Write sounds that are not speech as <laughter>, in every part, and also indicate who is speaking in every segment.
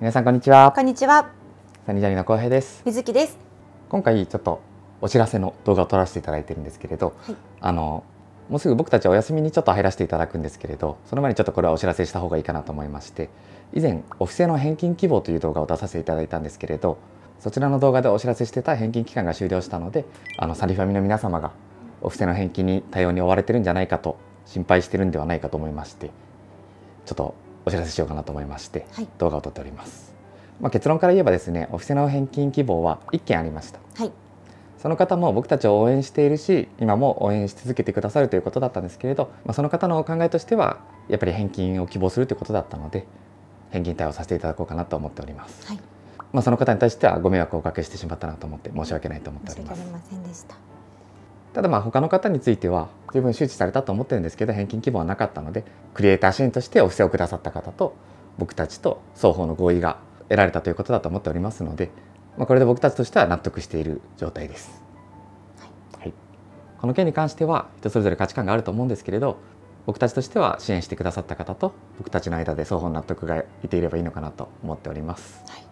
Speaker 1: 皆さんこんにちは。
Speaker 2: こんにちは。
Speaker 1: サニージャニの浩平です。
Speaker 2: 水木です。
Speaker 1: 今回ちょっとお知らせの動画を撮らせていただいてるんですけれど、
Speaker 2: はい。
Speaker 1: あのもうすぐ僕たちはお休みにちょっと入らせていただくんですけれどその前にちょっとこれはお知らせした方がいいかなと思いまして以前お布施の返金希望という動画を出させていただいたんですけれどそちらの動画でお知らせしてた返金期間が終了したのであのサリファミの皆様がお布施の返金に対応に追われてるんじゃないかと心配してるんではないかと思いましてちょっとお知らせしようかなと思いまして
Speaker 2: はい。
Speaker 1: 動画を撮っております、まあ、結論から言えばですねお布施の返金希望は1件ありました。
Speaker 2: はい。
Speaker 1: その方も僕たちを応援しているし今も応援し続けてくださるということだったんですけれど、まあ、その方のお考えとしてはやっぱり返金を希望するということだったので返金対応させていただこうかなと思っております、
Speaker 2: はい。
Speaker 1: まあ、その方に対してはご迷惑をおかけしてしまったなと思って申し訳ないと思っております
Speaker 2: た
Speaker 1: ただまあ他の方については十分周知されたと思ってるんですけど返金希望はなかったのでクリエイター支援としてお布施をくださった方と僕たちと双方の合意が得られたということだと思っておりますので、まあ、これで僕たちとしては納得している状態です。はい、この件に関しては人それぞれ価値観があると思うんですけれど僕たちとしては支援してくださった方と僕たちの間で双方の納得がいていればいいのかなと思っております。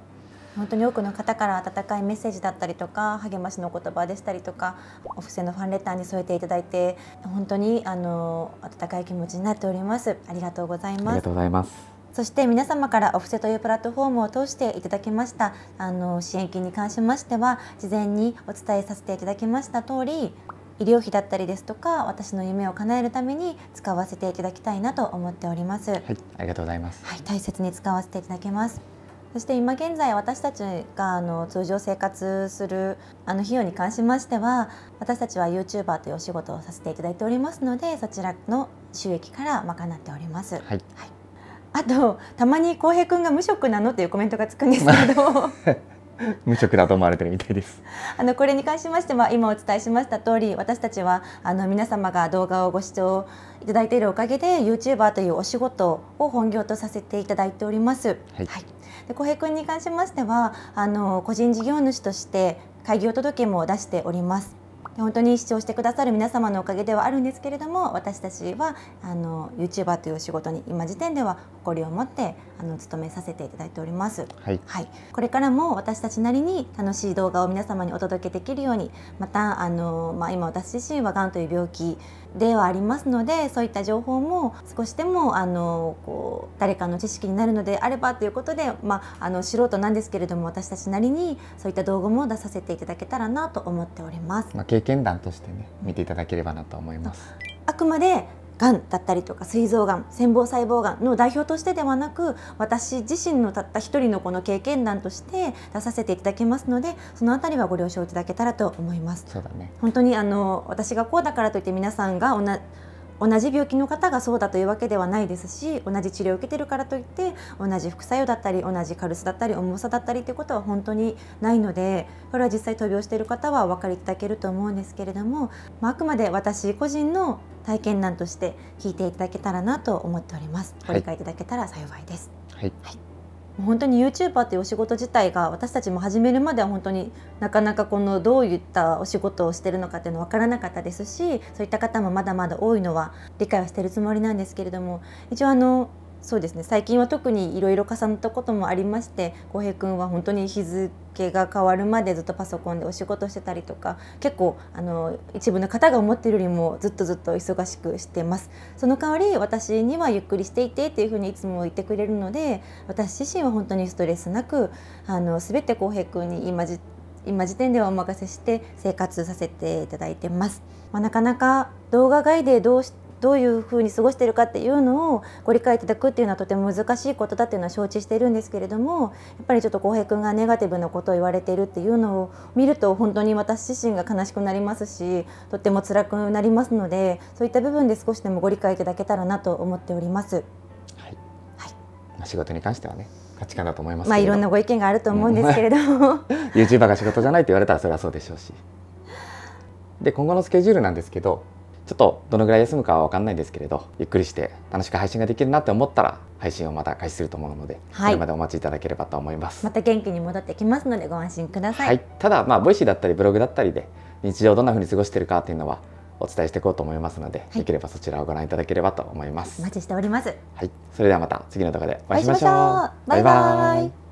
Speaker 2: 本当に多くの方から温かいメッセージだったりとか励ましの言葉でしたりとかお布施のファンレターに添えていただいて本当にあの温かい気持ちになっておりますありがとうござい
Speaker 1: ありが
Speaker 2: ます
Speaker 1: とうございます。
Speaker 2: そして皆様からお布施というプラットフォームを通していただきましたあの支援金に関しましては事前にお伝えさせていただきました通り医療費だったりですとか私の夢を叶えるために使わせていただきたいなと思っております。
Speaker 1: はい、ありがとうございます。
Speaker 2: はい、大切に使わせていただきます。そして今現在私たちがあの通常生活するあの費用に関しましては私たちは YouTuber というお仕事をさせていただいておりますのでそちらの収益から賄っております。
Speaker 1: はい、
Speaker 2: あとたまに浩平くんが無職なのっていうコメントがつくんですけど <laughs>
Speaker 1: 無職だと思われてるみたいです。
Speaker 2: あのこれに関しましては今お伝えしました通り私たちはあの皆様が動画をご視聴いただいているおかげで YouTuber というお仕事を本業とさせていただいております。
Speaker 1: はい
Speaker 2: で小平君に関しましてはあの個人事業主として開業届も出しております。で本当に視聴してくださる皆様のおかげではあるんですけれども私たちはあの YouTuber というお仕事に今時点では誇りを持ってあの勤めさせていただいております。
Speaker 1: はい、
Speaker 2: はい、これからも私たちなりに楽しい動画を皆様にお届けできるようにまたあの、まあ、今私自身はがんという病気ではありますのでそういった情報も少しでもあのこう誰かの知識になるのであればということで、まあ、あの素人なんですけれども私たちなりにそういった動画も出させていただけたらなと思っております。
Speaker 1: まあ経験談としてね見ていただければなと思います。
Speaker 2: あくまでがんだったりとか膵臓がん繊胞細胞がんの代表としてではなく私自身のたった一人のこの経験談として出させていただきますのでそのあたりはご了承いただけたらと思います。
Speaker 1: そうだね。
Speaker 2: 本当にあの私がこうだからといって皆さんが同じ同じ病気の方がそうだというわけではないですし同じ治療を受けてるからといって同じ副作用だったり同じ軽さだったり重さだったりということは本当にないのでこれは実際闘病している方はお分かりいただけると思うんですけれども、まあ、あくまで私個人の体験談として聞いていただけたらなと思っております。ご理解いただけたら幸いです。
Speaker 1: はい、
Speaker 2: もう本当に YouTuber というお仕事自体が私たちも始めるまでは本当になかなかこのどういったお仕事をしてるのかっていうの分からなかったですしそういった方もまだまだ多いのは理解はしてるつもりなんですけれども一応あのそうですね。最近は特にいろいろ重なったこともありまして浩平君は本当に日付が変わるまでずっとパソコンでお仕事してたりとか結構あの一部の方が思ってるよりもずっとずっと忙しくしてます。その代わり私にはゆっくりしていてっていうふうにいつも言ってくれるので私自身は本当にストレスなくあの全て浩平君に今じ今時点ではお任せして生活させていただいてます、まあ、なかなか動画外でどうしどういうふうに過ごしているかっていうのをご理解いただくっていうのはとても難しいことだっていうのは承知しているんですけれどもやっぱりちょっと浩平君がネガティブなことを言われているっていうのを見ると本当に私自身が悲しくなりますしとっても辛くなりますのでそういった部分で少しでもご理解いただけたらなと思っております。
Speaker 1: はい、
Speaker 2: はい
Speaker 1: まあ仕事に関してはね価値観だと思いますけ
Speaker 2: まあ。いろんなご意見があると思うんですけれども、<laughs>
Speaker 1: YouTuber が仕事じゃないと言われたらそれはそうでしょうし。で今後のスケジュールなんですけどちょっとどのぐらい休むかは分かんないですけれどゆっくりして楽しく配信ができるなって思ったら配信をまた開始すると思うので、
Speaker 2: はい
Speaker 1: それまでお待ちいただければと思います。
Speaker 2: また元気に戻ってきますのでご安心ください。
Speaker 1: はい、ただまあ Voicy だったりブログだったりで日常どんな風に過ごしてるかっていうのはお伝えしていこうと思いますので、
Speaker 2: い
Speaker 1: よければそちらをご覧いただければと思います。
Speaker 2: お待ちしております。
Speaker 1: はい、それではまた次の動画でお
Speaker 2: お会いしましょう。バイバイ。